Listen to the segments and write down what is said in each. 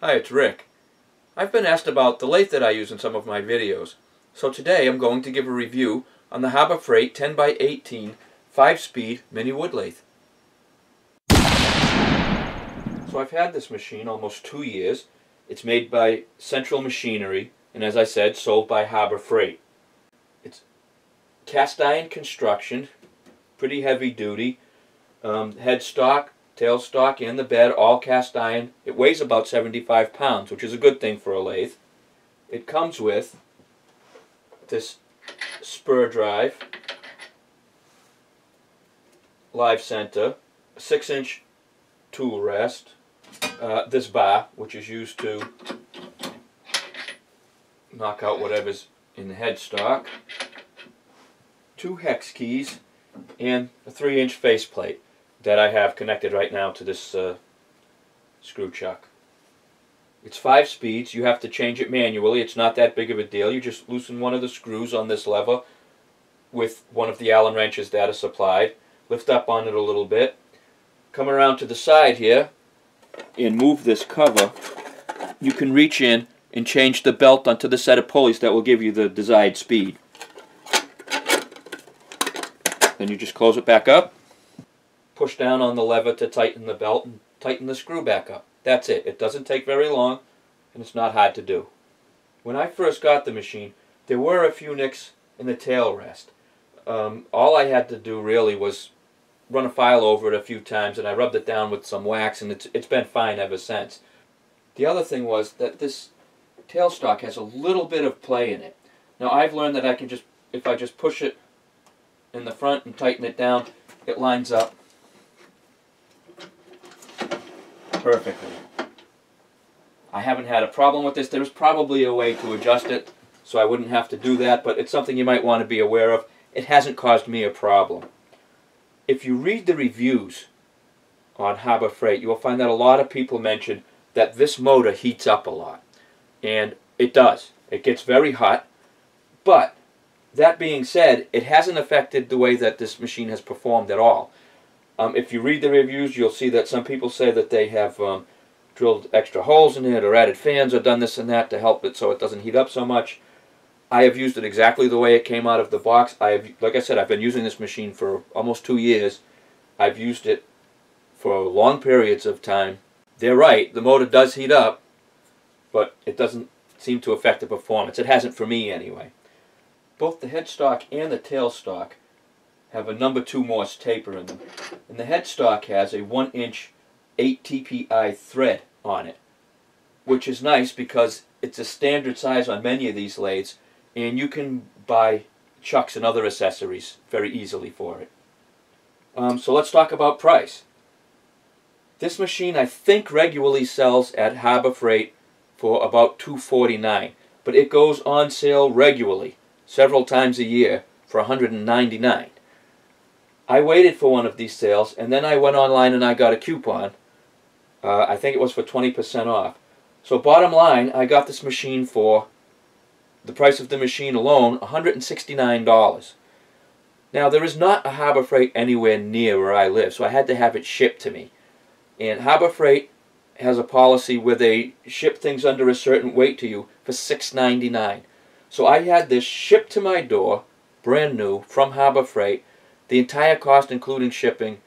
Hi, it's Rick. I've been asked about the lathe that I use in some of my videos, so today I'm going to give a review on the Harbor Freight 10x18 5-speed mini wood lathe. So I've had this machine almost two years. It's made by Central Machinery, and as I said, sold by Harbor Freight. It's cast iron construction, pretty heavy duty, um, headstock, tailstock and the bed, all cast iron. It weighs about 75 pounds, which is a good thing for a lathe. It comes with this spur drive, live center, 6 inch tool rest, uh, this bar, which is used to knock out whatever's in the headstock, two hex keys, and a 3 inch faceplate that I have connected right now to this uh, screw chuck. It's five speeds. You have to change it manually. It's not that big of a deal. You just loosen one of the screws on this lever with one of the Allen wrenches that is supplied. Lift up on it a little bit. Come around to the side here and move this cover. You can reach in and change the belt onto the set of pulleys that will give you the desired speed. Then you just close it back up push down on the lever to tighten the belt and tighten the screw back up. That's it. It doesn't take very long and it's not hard to do. When I first got the machine, there were a few nicks in the tool rest. Um, all I had to do really was run a file over it a few times and I rubbed it down with some wax and it's, it's been fine ever since. The other thing was that this tailstock has a little bit of play in it. Now I've learned that I can just, if I just push it in the front and tighten it down, it lines up perfectly. I haven't had a problem with this. There's probably a way to adjust it so I wouldn't have to do that, but it's something you might want to be aware of. It hasn't caused me a problem. If you read the reviews on Harbor Freight, you will find that a lot of people mention that this motor heats up a lot. And it does. It gets very hot. But, that being said, it hasn't affected the way that this machine has performed at all. Um, if you read the reviews, you'll see that some people say that they have um, drilled extra holes in it or added fans or done this and that to help it so it doesn't heat up so much. I have used it exactly the way it came out of the box. I have, like I said, I've been using this machine for almost two years. I've used it for long periods of time. They're right, the motor does heat up, but it doesn't seem to affect the performance. It hasn't for me anyway. Both the headstock and the tailstock have a number 2 Morse taper in them. And the headstock has a 1 inch 8 TPI thread on it, which is nice because it's a standard size on many of these lathes, and you can buy chucks and other accessories very easily for it. Um, so let's talk about price. This machine I think regularly sells at Harbor Freight for about 249, but it goes on sale regularly, several times a year, for $199. I waited for one of these sales, and then I went online and I got a coupon. Uh, I think it was for 20% off. So bottom line, I got this machine for the price of the machine alone, $169. Now, there is not a Harbor Freight anywhere near where I live, so I had to have it shipped to me. And Harbor Freight has a policy where they ship things under a certain weight to you for $6.99. So I had this shipped to my door, brand new, from Harbor Freight, the entire cost, including shipping,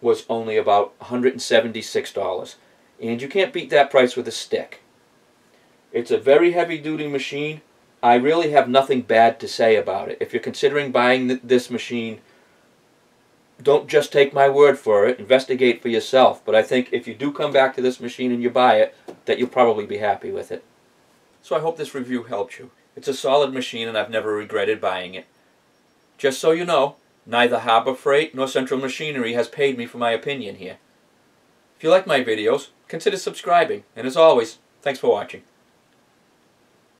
was only about $176. And you can't beat that price with a stick. It's a very heavy-duty machine. I really have nothing bad to say about it. If you're considering buying th this machine, don't just take my word for it. Investigate for yourself. But I think if you do come back to this machine and you buy it, that you'll probably be happy with it. So I hope this review helped you. It's a solid machine and I've never regretted buying it. Just so you know, Neither Harbor Freight nor Central Machinery has paid me for my opinion here. If you like my videos, consider subscribing, and as always, thanks for watching.